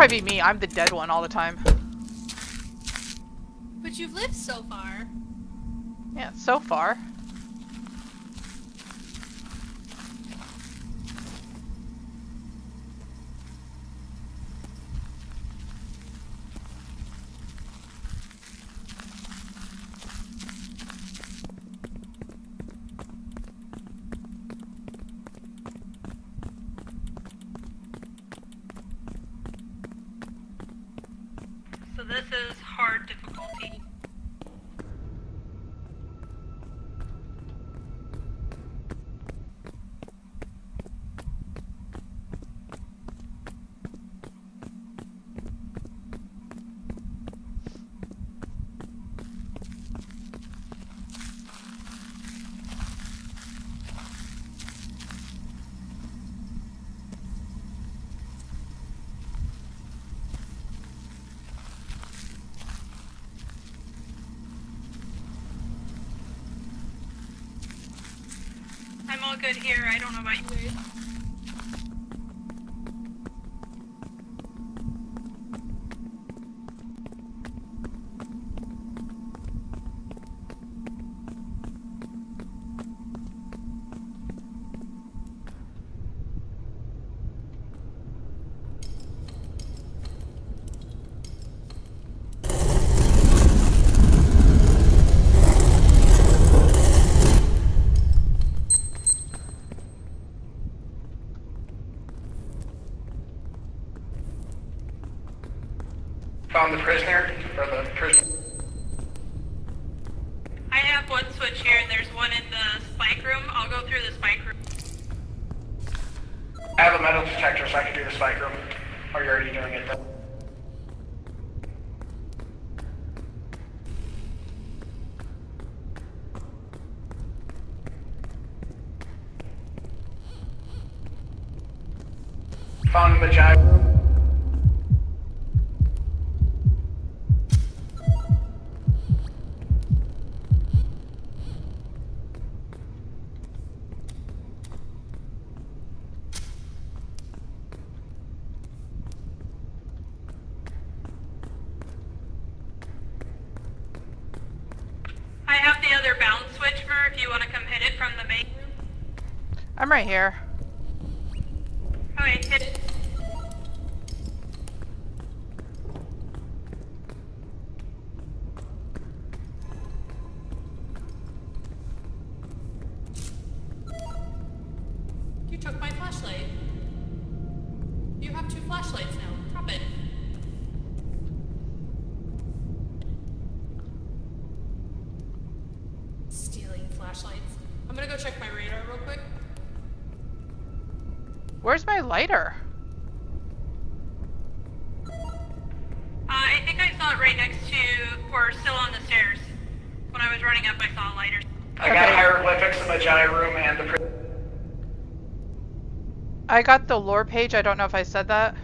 probably be me. I'm the dead one all the time. But you've lived so far. Yeah, so far. So this is hard difficulty. I'm all good here. I don't know about you. Found one switch here, and there's one in the spike room. I'll go through the spike room. I have a metal detector, so I can do the spike room. Are you're already doing it though. Found the Magi room. I have the other bound switch for if you want to come hit it from the main room. I'm right here. Okay, hit it. You took my flashlight. You have two flashlights now. Drop it. Stealing flashlights. I'm gonna go check Where's my lighter? Uh, I think I saw it right next to, or still on the stairs. When I was running up, I saw a lighter. I got Okay. hieroglyphics, the Magi room, and the I got the lore page. I don't know if I said that.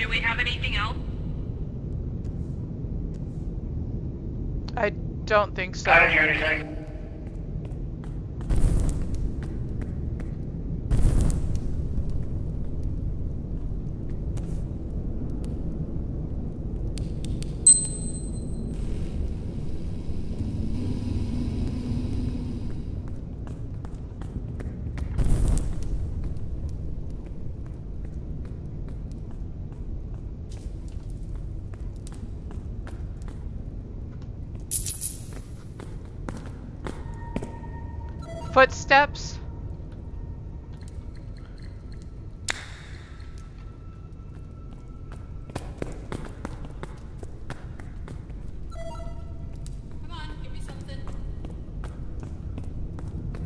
Do we have anything else? I don't think so. I didn't hear anything. Footsteps. Come on, give me something.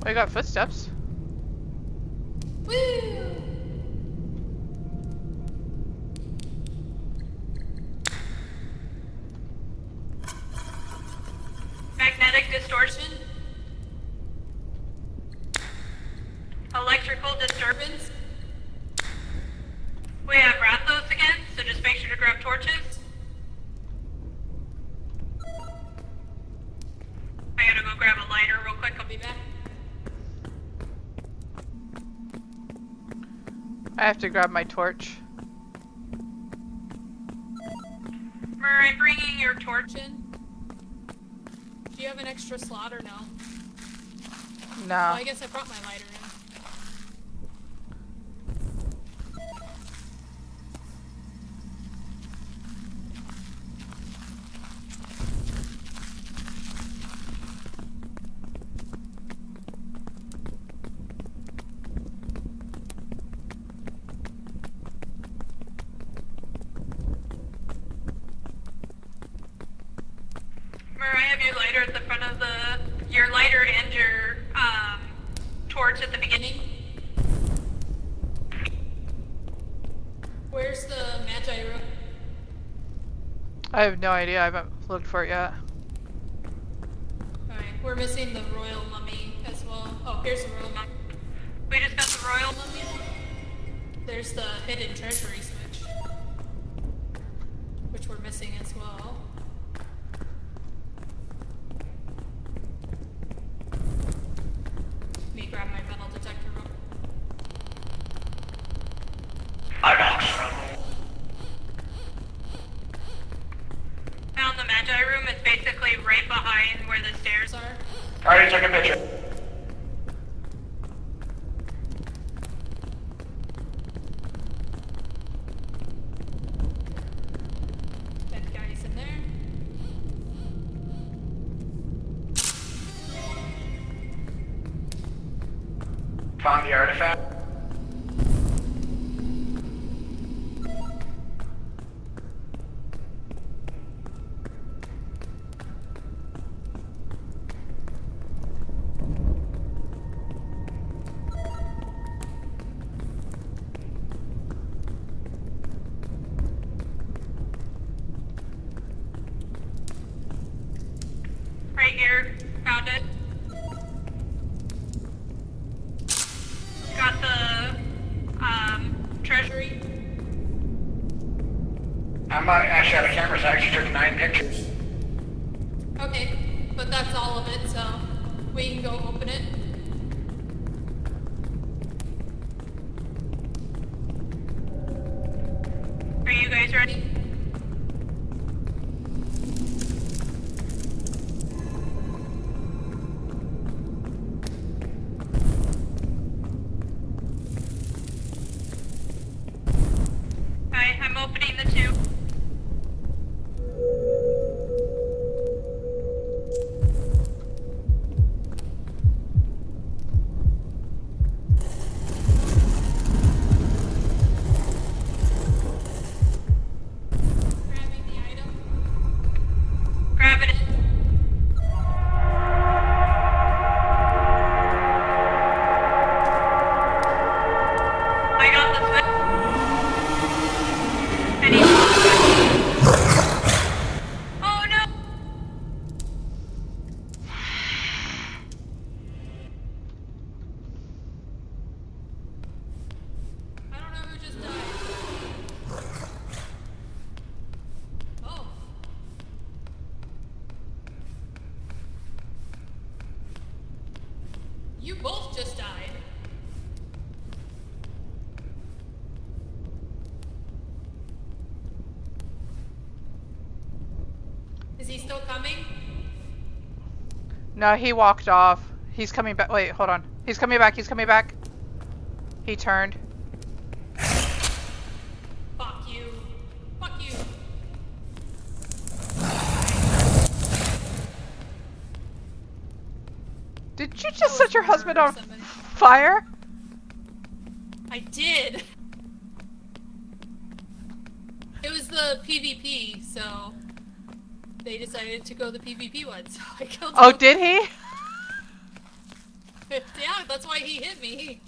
Oh, I got footsteps. Woo! electrical disturbance. We have Rathos again, so just make sure to grab torches. I gotta go grab a lighter real quick, I'll be back. I have to grab my torch. Myrrh, I'm bringing your torch in. Do you have an extra slot or no? No. Well, I guess I brought my lighter lighter at the front of the your lighter and your um torch at the beginning. Where's the Magi room? I have no idea. I haven't looked for it yet. Alright, we're missing the royal mummy as well. Oh, here's the royal mummy. We just got the royal mummy. There's the hidden treasury switch. Which we're missing as well. Took a picture. Dead guys in there. Found the artifact. Actually took nine pictures. Okay, but that's all of it, so we can go You both just died. Is he still coming? No, he walked off. He's coming back. Wait, hold on. He's coming back. He's coming back. He turned. Your husband on something. fire? I did. It was the PvP, so they decided to go the PvP one, so I killed Oh, him. did he? Yeah, that's why he hit me.